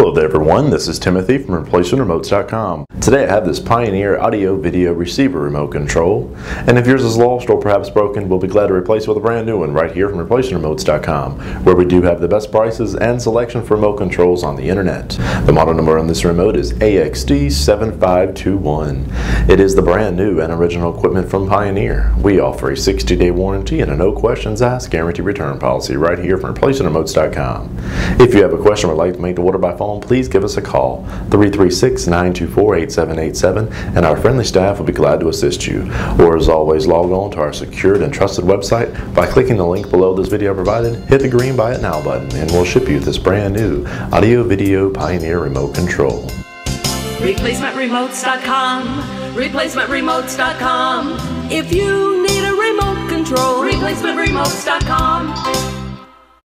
Oh, Hello there everyone, this is Timothy from ReplacementRemotes.com. Today I have this Pioneer audio video receiver remote control, and if yours is lost or perhaps broken, we'll be glad to replace it with a brand new one right here from ReplacementRemotes.com, where we do have the best prices and selection for remote controls on the internet. The model number on this remote is AXD7521. It is the brand new and original equipment from Pioneer. We offer a 60-day warranty and a no questions asked guarantee return policy right here from ReplacementRemotes.com. If you have a question or would like to make the order by phone, please give us a call, 336-924-8787, and our friendly staff will be glad to assist you. Or as always, log on to our secured and trusted website by clicking the link below this video provided, hit the green Buy It Now button, and we'll ship you this brand new Audio Video Pioneer Remote Control. ReplacementRemotes.com. ReplacementRemotes.com. If you need a remote control, ReplacementRemotes.com.